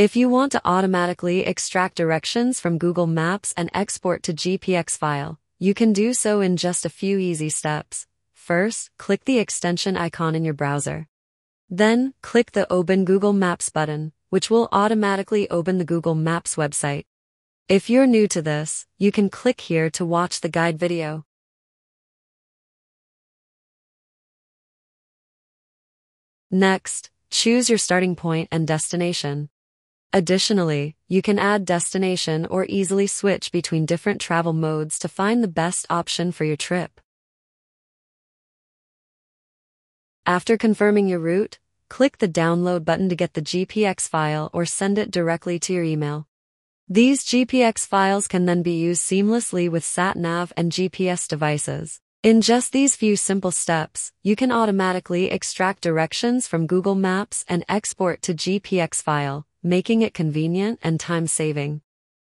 If you want to automatically extract directions from Google Maps and export to GPX file, you can do so in just a few easy steps. First, click the extension icon in your browser. Then, click the Open Google Maps button, which will automatically open the Google Maps website. If you're new to this, you can click here to watch the guide video. Next, choose your starting point and destination. Additionally, you can add destination or easily switch between different travel modes to find the best option for your trip. After confirming your route, click the download button to get the GPX file or send it directly to your email. These GPX files can then be used seamlessly with SatNav and GPS devices. In just these few simple steps, you can automatically extract directions from Google Maps and export to GPX file, making it convenient and time-saving.